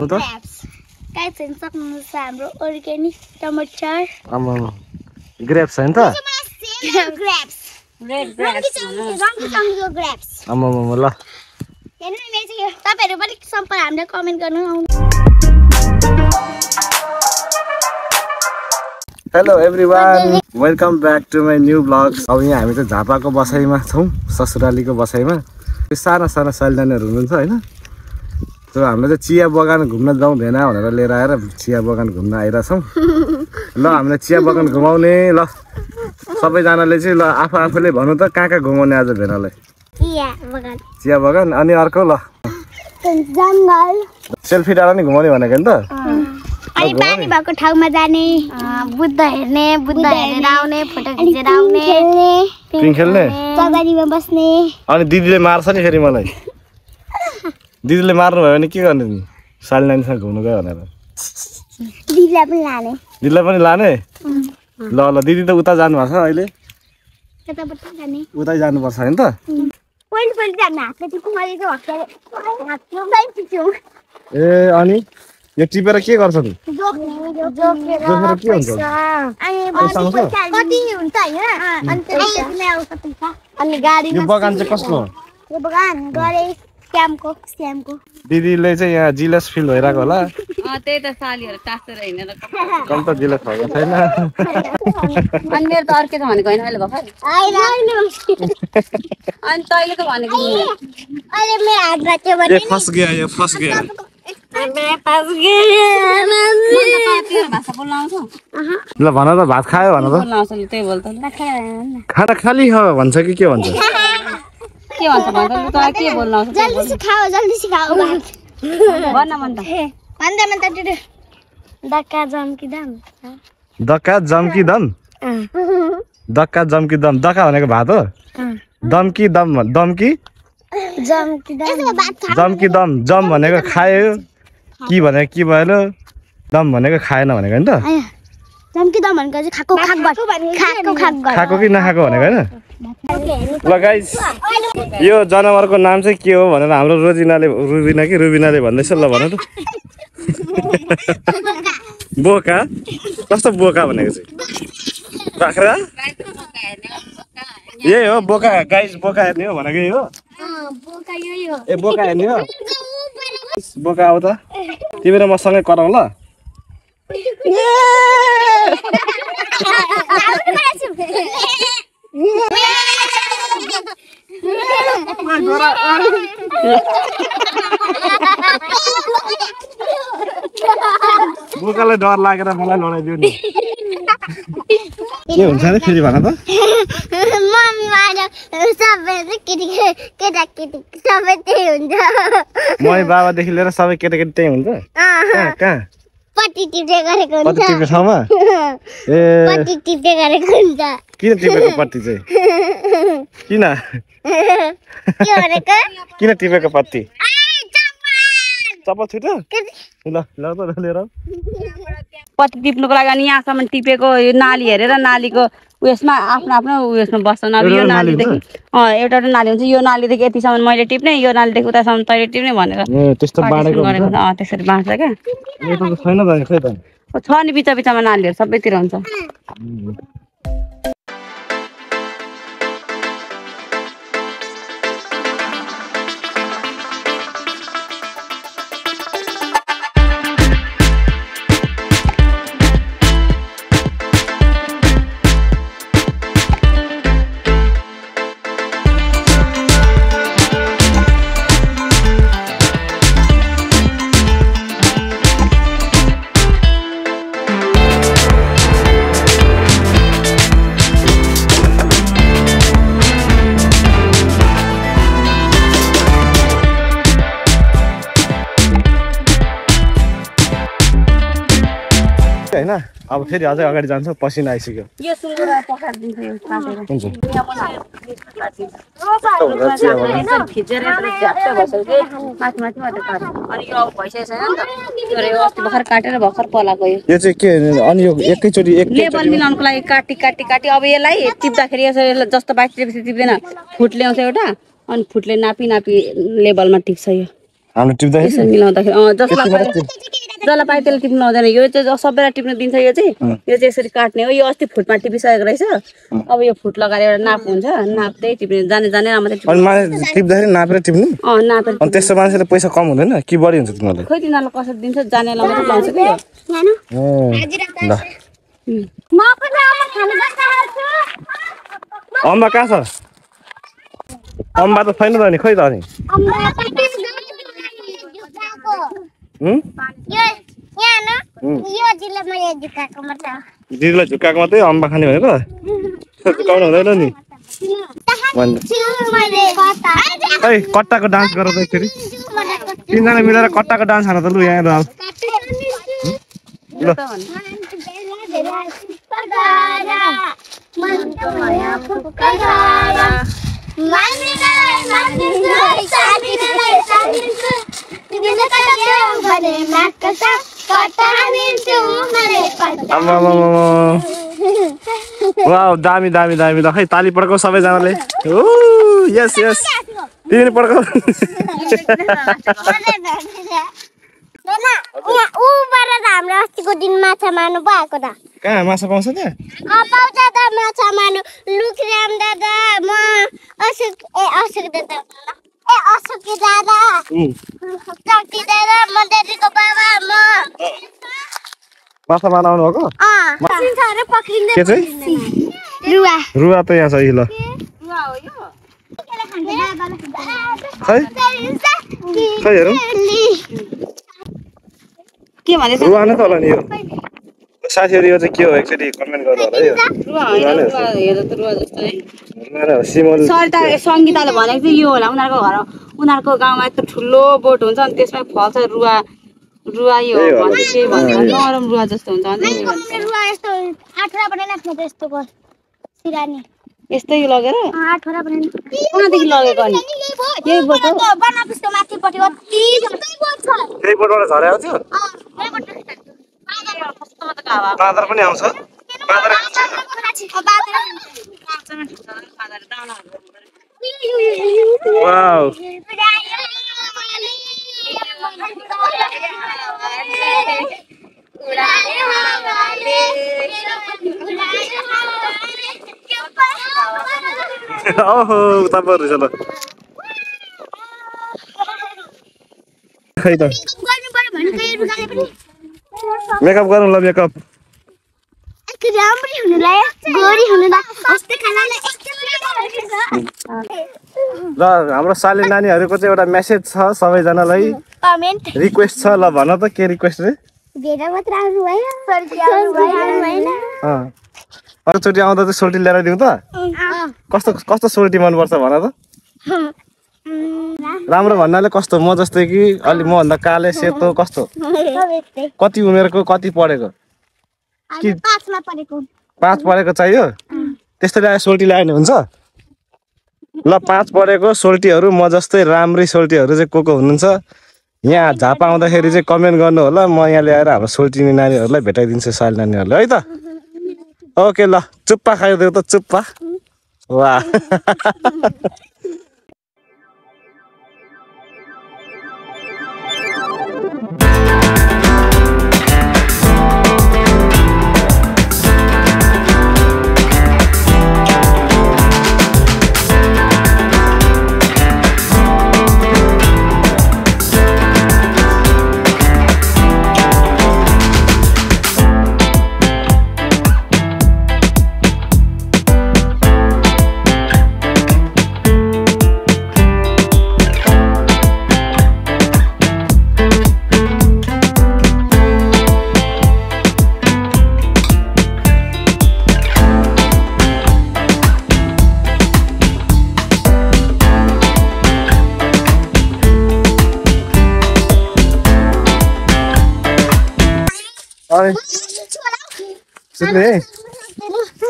हो त गाइस हेर्न सक्नुहुन्छ हाम्रो अर्ग्यानिक टमाटर आमा ग्रेप्स होइन त ल तपाईँहरू पनि सम्पर्क हामीलाई कमेन्ट गर्नु आउनु hello everyone welcome back to my new blog अब यहाँ हामी चाहिँ झापाको बसाइमा छौँ ससुरालीको बसाइमा त्यो साना साना सालदानीहरू हुनुहुन्छ होइन त्यो हाम्रो चाहिँ चिया बगान घुम्न जाउँ भेना भनेर लिएर आएर चिया बगान घुम्न आइरहेछौँ। ल हामीलाई चिया बगान घुमाउने ल। सबैजनाले चाहिँ ल आफू आफूले भन्नु त कहाँ कहाँ घुमाउने आज भेनालाई? चिया बगान। चिया बगान अनि अर्को ल। जङ्गल। सेल्फी डाँडा नि घुमाउने भनेको नि त। अनि पानी भएको ठाउँमा जाने। बुद्ध हेर्ने बुद्ध हेरेर आउने फोटो खिचेर आउने। पिङ खेल्ने? बस्ने। अनि दिदीले मार्छ नि फेरि मलाई। दिदीले मार्नु भयो भने के गर्ने? नि साली नानीसँग घुम्नु गयो भनेर। दिदीलाई पनि लाने। दिदीलाई पनि लाने? ल ल दिदी त उता जानुभएको छ अहिले। उतै जानुपर्छ होइन त? ए अनि? यो टिपेर के गर्छ नि अनि बगान चाहिँ कसको हो? स्यामको स्यामको दिदीले चाहिँ यहाँ जिलस फिल भइरहेको होला। त्यही त सालीहरू टाँसेर हिँडेर कम त जिलस भएको छैन। अनि मेरो त अर्कै छ भनेको होइन अहिले भर्खर। अनि तैँले त भनेको नि। अहिले मेरो हात बाँच्यो ए भने फस गयो यो फस गयो। मलाई त तेरो भाषा बोल्न आउँछ ल भन त भात खायो भन त। बोल्न आउँछ नि त्यही बोल त। ल। खाना खाली हो भन्छ कि के भन्छ? के भन्छ भन्छ? लु तँलाई के बोल्न आउँछ जल्दी से खाओ जल्दी से खाओ भात बोल। भन मन त भन्दा भन्दा त्यो डक्का जम्की दाम। दक्का जम्की दम? दक्का जम्की दम। दक्का भनेको भात हो? दम्की दम दम्की? जम्की दाम। जम भनेको खायो। कि भनेको के भयो दम भनेको खाएन भनेको होइन त। चाहिँ खाएको कि नखाएको भनेको होइन? ल गाइस यो जनावरको नाम चाहिँ के हो भनेर हाम्रो रोजिनाले रुबिना कि रुबिनाले भन्दैछ ल भन त। बोका? कस्तो बोका भनेको चाहिँ? बाख्रा? यही हो बोका। गाइस बोका हेर्ने हो भनेको यही हो। बोका यही हो। ए बोका हेर्ने हो? बोका आऊ त। तिमी र मसँगै कराउ ल। बोकालाई डर लागेर मलाई लडाइदियो नि के हुन्छ अरे फेरि भन त मम्मी सबै केटी केटा केटी सबै त्यही हुन्छ मै बाबादेखि लिएर सबै केटाकेटी त्यही हुन्छ कहाँ कहाँ पट्टी टिप्दै गरेको हुन्छ। टिप्ने ठाउँमा? ए। पट्टी टिप्दै गरेको हुन्छ। किन टिपेको पत्ती चाहिँ? किन? के भनेको? किन टिपेको पत्ती? आइ, चप्पल! छुट्यो ल ल त लिएर। पत्ती टिप्नुको लागि अनि यहाँसम्म टिपेको यो नाली हेरेर नालीको उयसमा आफ्नो आफ्नो उयसमा बस्छन्। अब यो नालीदेखि अँ एउटा एउटा नाली हुन्छ। यो नालीदेखि यतिसम्म मैले टिप्ने यो नालीदेखि उतासम्म तैँले टिप्ने भनेर अँ त्यसरी बाँड्छ क्या। छ नि बिचा बिचामा नालीहरू सबैतिर हुन्छ। अब फेरि अझै अगाडि जान्छ पसिना आइसक्यो। यो चाहिँ के अनि यो एकैचोटि लेबल मिलाउनुको लागि काटी काटी काटी। अब यसलाई टिप्दाखेरि यसो जस्तो बाइक टिपेपछि टिप्दैन फुट ल्याउँछ एउटा अनि फुटले नापी नापी लेबलमा टिप्छ यो। हाम्रो यसो टिप्दाखेरि जसलाई पायो टिप- जसलाई पायो त्यसले टिप्नु आउँदैन। यो चाहिँ सबैलाई टिप्न दिन्छ यो चाहिँ। यो चाहिँ यसरी काट्ने हो। यो अस्ति फुटमा टिपिसकेको रहेछ। अब यो फुट लगाएर एउटा नाप हुन्छ। नाप चाहिँ टिप्ने। जाने जाने टिप्दाखेरि नापेर टिप्ने? अँ नापेर अनि त्यस्तो मान्छेले पैसा कम हुँदैन कि बढी हुन्छ तिमीहरूलाई? खोइ तिनीहरूलाई कसरी दिन्छ? जानेलाई मात्रै लाउँछ कि? जानु अम्बा कहाँ छ? अम्बा त छैन त नि। खोइ त अनि। हुँ? दिदीलाई झुक्काएको मात्रै अम्बा खाने झुक्काउनु हुँदैन नि खै कट्टाको डान्स गर त एकचोटि तिनजना मिलेर कट्टाको डान्स हान त लु यहाँ ल दामी दामी दामी ल खै ताली पड्काउ सबैजनाले यस यस तिमी पड्काउ हाम्रो पाउँछ त माछा मार्नु दादा म अशोक ए अशोक दादा ए अशोक दादा उम्, शक्ति दादा म दादाको बाबा म माछा मार्न आउनु भएको अँ पक्रिन्छ अरे पक्रिँदै के चाहिँ रुवा रुवा त यहाँ छ यी ल खै खै हेरौँ के भनेछ रुवा नै त होला नि यो साथीहरू यो चाहिँ के हो एकचोटि कमेन्ट गर्नु होला है सरिता सङ्गीताले भनेको चाहिँ यो होला उनीहरूको घर उनीहरूको गाउँमा यस्तो ठुलो बोट हुन्छ अनि त्यसमा फल्छ रुवा रुवा यो नरम रुवा जस्तो हुन्छ यस्तो लगेर? कहाँदेखि लगेको अनि? यही बोट बाँदर। पनि आउँछ? वाउ ओहो उता पर्छ ल खै त मेकअप गरौँ ल मेकअप राम्ररी हुनुलाई गोरी हुनुलाई अस्ति खानालाई ल हाम्रो साले नानीहरूको चाहिँ एउटा मेसेज छ सबैजनालाई। कमेन्ट रिक्वेस्ट छ ल भन त के रिक्वेस्ट रे? धेरै मात्र आउनु भयो सर्दी आउनु भएन। अँ। अर्कोचोटि आउँदा चाहिँ सोल्टी लिएर दिउँ त कस्तो कस्तो सोल्टी मनपर्छ भन त। राम्रो भन्नाले कस्तो? म जस्तै कि अलि मभन्दा काले सेतो कस्तो? कति उमेरको कति पढेको? पाँच पढेको चाहियो? त्यस्तो ल्याए सोल्टी ल्यायो भने हुन्छ? ल पाँच पढेको सोल्टीहरू म जस्तै राम्रै सोल्टीहरू चाहिँ को को हुनुहुन्छ? यहाँ झापा आउँदाखेरि चाहिँ कमेन्ट गर्नु होला म यहाँ ल्याएर हाम्रो सोल्टिने नानीहरूलाई भेटाइदिन्छु साल नानीहरूलाई है त? ओके ल चुप्पा खाइदियो त चुप्पा। वा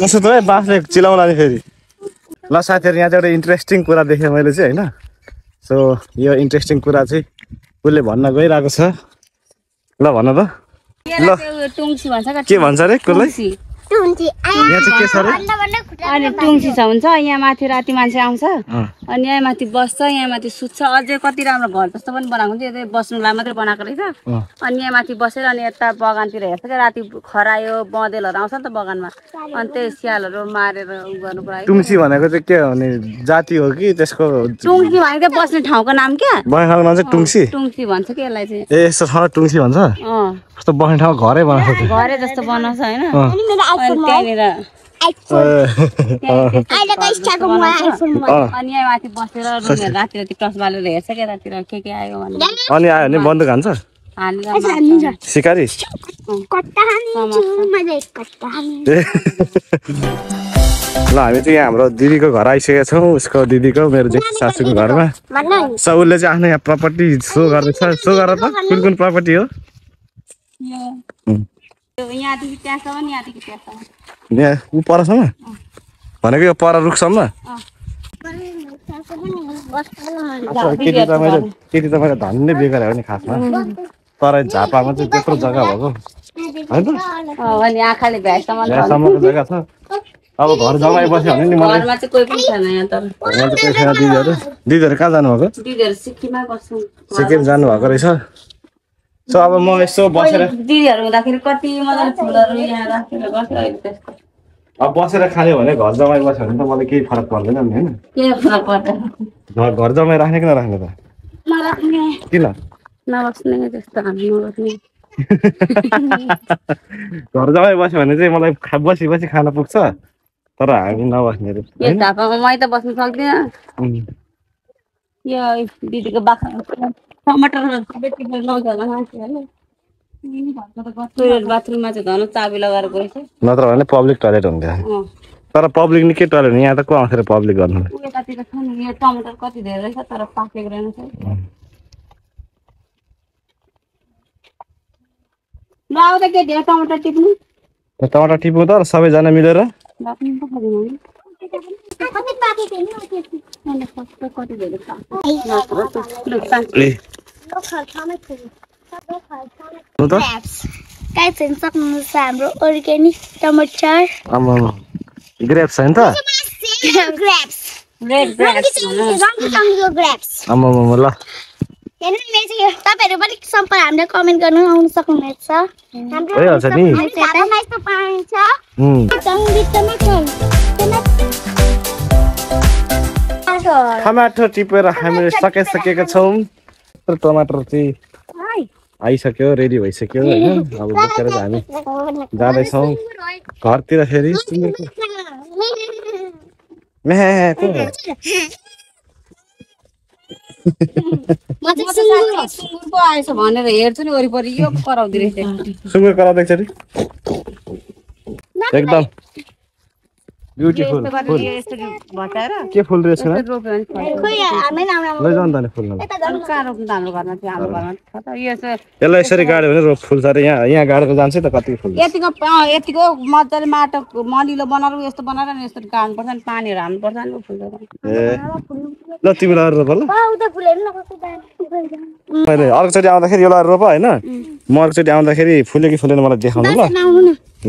नसुत्नु है बाँसले चिलाउला नि फेरि ल साथीहरू यहाँ चाहिँ एउटा इन्ट्रेस्टिङ कुरा देखेँ मैले चाहिँ होइन सो यो इन्ट्रेस्टिङ कुरा चाहिँ उसले भन्न गइरहेको छ ल भन त ल टुङ्सी भन्छ के भन्छ अरे कसलाई यहाँ चाहिँ के छ अरे अनि टुङ्सी छ हुन्छ यहाँ माथि राति मान्छे आउँछ। अनि यहाँ माथि बस्छ यहाँ माथि सुत्छ। अझै कति राम्रो घर जस्तो पनि बनाएको हुन्छ यो चाहिँ बस्नुलाई मात्रै बनाएको रहेछ। अनि यहाँ माथि बसेर अनि यता बगानतिर हेर्छ क्या राति खरायो बँदेलहरू आउँछ नि त बगानमा। अनि त्यही स्यालहरू मारेर उ गर्नुको लागि टुङ्सी भनेको चाहिँ के हो भने जाति हो कि त्यसको टुङ्सी भनेको चाहिँ बस्ने ठाउँको नाम क्या? टुङ्सी। टुङ्सी भन्छ कि यसलाई चाहिँ? ए यस्तो टुङ्सी भन्छ? अँ। कस्तो बस्ने ठाउँ घरै घरै जस्तो बनाउँछ होइन? त्यहाँनिर अनि यहाँ माथि बसेर रुमहरू राति राति टस बालेर हेर्छ क्या रातिर के के आयो भने अनि आयो भने बन्दुक हान्छ। सिकारी? ल हामी चाहिँ यहाँ हाम्रो दिदीको घर आइसकेका छौँ। उसको दिदीको मेरो जेठी सासूको घरमा। स उसले चाहिँ आफ्नो यहाँ प्रपर्टी सो गर्दैछ। सो गर त। कुन कुन प्रपर्टी हो? यहाँदेखि त्यहाँसम्म नि यहाँदेखि त्यहाँसम्म। यहाँ ऊ परसम्म? भनेको यो पर रुखसम्म? त्यति त मैले त्यति त मैले धन्नै बेकार हो नि खासमा। तर झापामा चाहिँ त्यत्रो जग्गा भएको। होइन आँखाले जग्गा छ। अब घर जमाइ बस्यो भने नि मलाई घरमा चाहिँ कोही पनि छैन यहाँ तर। घरमा चाहिँ कोही छैन। दिदीहरू दिदीहरू कहाँ जानुभएको? दिदीहरू सिक्किममा बस्छन् सिक्किम जानुभएको रहेछ। सो अब म यसो बसेर दिदीहरू हुँदाखेरि कति मजाले फुलहरू यहाँ राखेर गर्थ्यो अहिले त्यस्तो अब बसेर खायो भने घर जमाइ बस्यो भने त मलाई केही फरक पर्दैन नि होइन। के फरक पर्दैन। घर घर जमाइ राख्ने कि नराख्ने त? नराख्ने किन? नबस्ने त्यस्तो हामी नबस्ने। घर जमाइ बस्यो भने चाहिँ मलाई बसी बसी खान पुग्छ तर हामी नबस्नेहरू यो झापामा मै त बस्नु सक्दिनँ. यो दिदीको बाख्रा टमाटर लौजाला मान्छेहरूले टोइलेट बाथरुममा चाहिँ झन् चाबी लगाएर गएछ। नत्र भने पब्लिक टोइलेट हुन्थ्यो तर पब्लिक निकै टोइलेट यहाँ त को आउँछ र पब्लिक गर्नु? यतातिर छ नि यो टमाटर कति धेरै रहेछ तर पाकेको रहेनछ ल आउँदा के धेरै टमाटर टिप्नु। टमाटर टिप्नु त सबैजना मिलेर। हाम्रो अर्ग्यानिक टमाटर ग्रेप्स होइन त तपाईँहरू पनि सम्पर्क हामीलाई कमेन्ट गर्नु आउनु सक्नुहुनेछ हाम्रो टमाटर टिपेर हामीले सकिसकेका छौँ। टमाटर चाहिँ आइसक्यो रेडी भइसक्यो होइन। अब बोकेर हामी जाँदैछौँ। घरतिर फेरि। सुँगुर हो। सुँगुर पो आएछ भनेर हेर्छु नि वरिपरि। यो कराउँदो रहेछ। सुँगुर कराउँदै एकचोटि एकदम। ब्युटिफुल यस्तो फुल के फुल रहेछ लैजाउँ न त नि फुल यसलाई यसरी गाड्यो भने रोप फुल्छ अरे यहाँ यहाँ गाडेर जान्छ त कति फुल यतिको यतिको मजाले माटो मलिलो बनाएर यस्तो बनाएर नि यस्तो गाड्नुपर्छ नि पानीहरू हाल्नुपर्छ नि फुल्छ त। ए ल तिमीलाई अरू रोप ल मैले अर्कोचोटि आउँदाखेरि यो लगाएर रोप होइन म अर्कोचोटि आउँदाखेरि फुल्यो कि फुलेन मलाई देखाउनु ल ल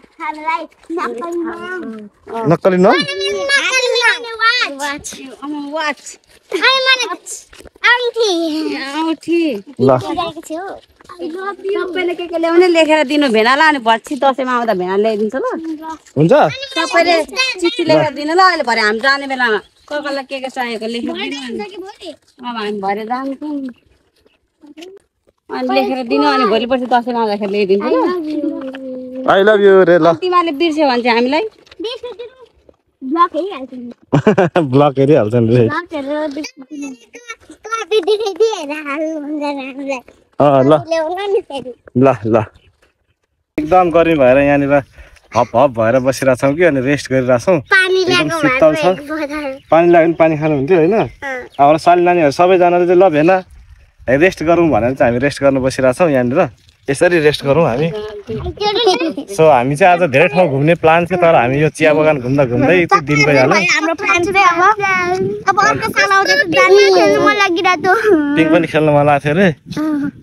हामीलाई नक्कलीमा नक्कली न वाच वाच औँठी औँठी ल सबैले के के ल्याउने लेखेर दिनु भेनालाई अनि भर्छि दसैँमा आउँदा भेना ल्याइदिन्छ ल। हुन्छ। सबैले चिठी लेखेर दिनु ल अहिले भरे हामी जाने बेलामा। को कोलाई के के चाहिएको लेखेर अब हामी भरे जान्छौँ। अनि लेखेर दिनु अनि भोलि पर्सि दसैँमा आउँदाखेरि ल्याइदिन्छु ल। आई लभ यु रे ल तिमीहरूले बिर्स्यो भने चाहिँ हामीलाई? ब्लक हेरिहाल्छ नि ब्लक हेरिहाल्छ नि रे ल। ल ल। एकदम गर्मी भएर यहाँनिर हप हप भएर बसिरहेको छौँ कि अनि रेस्ट गरिरहेछौँ। पानी एकदम शीतल छ। पानी लाग्यो भने पानी खानु हुन्थ्यो होइन हाम्रो साली नानीहरू सबैजनाले चाहिँ ल भेना रेस्ट गरौँ भनेर चाहिँ हामी रेस्ट गर्नु बसिरहेको छौँ यहाँनिर। यसरी रेस्ट गरौँ हामी। सो हामी चाहिँ आज धेरै ठाउँ घुम्ने प्लान थियो तर हामी यो चिया बगान घुम्दा घुम्दै त्यो दिन गइहाल्यो। पिङ पनि खेल्न मन लागेको थियो अरे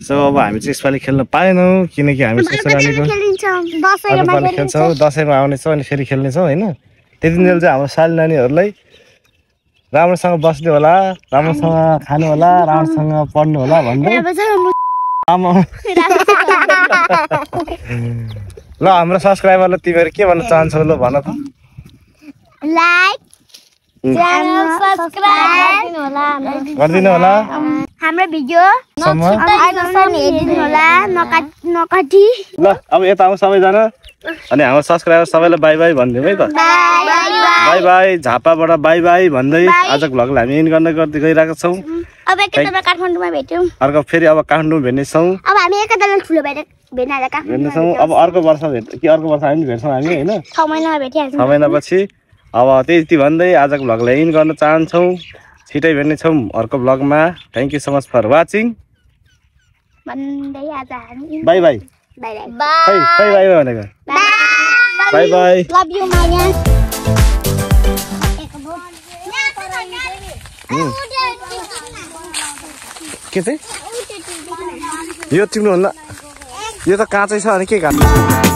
सो अब हामी चाहिँ यसपालि खेल्न पाएनौँ किनकि हामी पालि खेल्छौँ दसैँमा आउनेछौँ अनि फेरि खेल्नेछौँ होइन? त्यति दिन चाहिँ हाम्रो साली नानीहरूलाई राम्रोसँग बस्ने होला राम्रोसँग खानु होला राम्रोसँग पढ्नु होला भन्दै। आमा। ल हाम्रो सब्सक्राइबरलाई तिमीहरू के भन्न चाहन्छौ ल भन त। लाइक गरिदिनु होला हाम्रो भिडियो नकाटी। ल अब यता आउँ सबैजना। अनि हाम्रो सब्सक्राइबर सबैलाई बाई बाई भनिदिउँ है त। बाई बाई झापाबाट बाई बाई भन्दै आजको भ्लगलाई हामी इन गर्न गर्दै गइरहेको छौँ। अब एकैतालमा काठमाडौँमा भेट्यौँ। अर्को फेरि अब काठमाडौँ भेट्नेछौँ। अब हामी एकैतालमा ठुलो भेट्न भेट्नेछौँ। अब अर्को वर्ष भेट कि अर्को वर्ष हामी भेट्छौँ हामी होइन? छ महिनामा भेटिहाल्छौँ। छ महिनापछि। अब त्यति भन्दै आजको भ्लगलाई इन गर्न चाहन्छौँ। छिटै भेट्नेछौँ अर्को भ्लगमा। Thank you so much for watching bye bye bye खै खै बाई बाई भनेको। बाई बाई लभ यु माया हुँ। के चाहिँ? यो टिप्नु भन्दा यो त काँचै छ अनि के काट्नु